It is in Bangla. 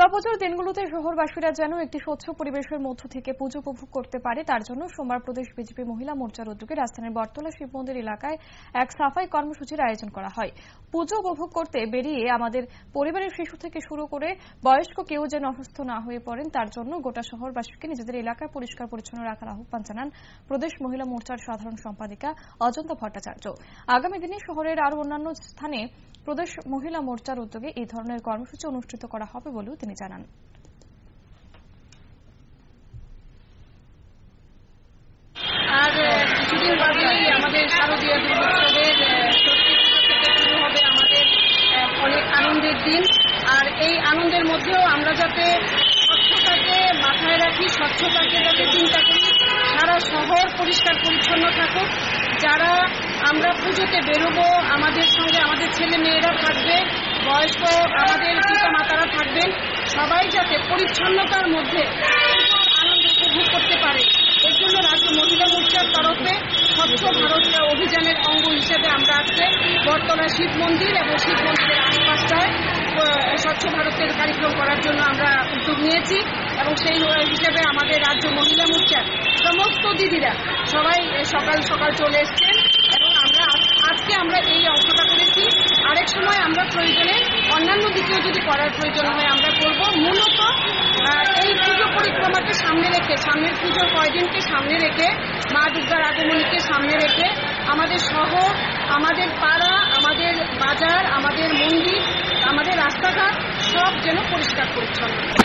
দুর্গাপুজোর দিনগুলোতে শহরবাসীরা যেন একটি স্বচ্ছ পরিবেশের মধ্য থেকে পুজো উপভোগ করতে পারে, তার জন্য সোমবার প্রদেশ বিজেপি মহিলা মোর্চার উদ্যোগে রাজধানীর বটতলা শিব মন্দির এলাকায় এক সাফাই কর্মসূচির আয়োজন করা হয়। পুজো উপভোগ করতে বেরিয়ে আমাদের পরিবারের শিশু থেকে শুরু করে বয়স্ক কেউ যেন অসুস্থ না হয়ে পড়েন, তার জন্য গোটা শহরবাসীকে নিজেদের এলাকায় পরিষ্কার পরিচ্ছন্ন রাখার আহ্বান জানান প্রদেশ মহিলা মোর্চার সাধারণ সম্পাদিকা অজন্তা ভট্টাচার্য। আগামী দিনে শহরের আরও অন্যান্য স্থানে প্রদেশ মহিলা মোর্চার উদ্যোগে এই ধরনের কর্মসূচি অনুষ্ঠিত করা হবে বলেও তিনি জানান। আর কিছুদিন আমাদের শারদীয় দুর্গোৎসবের শুরু হবে আমাদের অনেক আনন্দের দিন। আর এই আনন্দের মধ্যেও আমরা যাতে স্বচ্ছতাকে মাথায় রাখি, স্বচ্ছতাকে যাতে চিন্তা করি, সারা শহর পরিষ্কার পরিচ্ছন্ন থাকুক। যারা আমরা পুজোতে বেরোবো, আমাদের সঙ্গে আমাদের ছেলে মেয়েরা থাকবে, বয়স্ক আমাদের পিতা মাতারা থাকবেন সবাই যাতে পরিচ্ছন্নতার মধ্যে আনন্দ উপভোগ করতে পারে। এর জন্য রাজ্য মহিলা মোর্চার তরফে স্বচ্ছ ভারত অভিযানের অঙ্গ হিসেবে আমরা আজকে বটতলা শিব মন্দির এবং শিব মন্দিরের আশপাশটায় স্বচ্ছ ভারতের কার্যক্রম করার জন্য আমরা উদ্যোগ নিয়েছি এবং সেই হিসেবে আমাদের রাজ্য মহিলা মোর্চার সমস্ত দিদিরা সবাই সকাল সকাল চলে এসছেন এবং আমরা আজ- আজকে আমরা এই অংশটা করেছি। আরেক সময় আমরা প্রয়োজনে অন্যান্য দিকেও যদি করার প্রয়োজন হয়, আমরা করব মূলত আহ, এই পুজো পরিক্রমাকে সামনে রেখে, সামনের পুজোর কয়দিনকে সামনে রেখে, মা দুর্গার আগমনীকে সামনে রেখে আমাদের শহর, আমাদের পাড়া, আমাদের বাজার, আমাদের মন্দির, আমাদের রাস্তাঘাট সব যেন পরিষ্কার পরিচ্ছন্ন।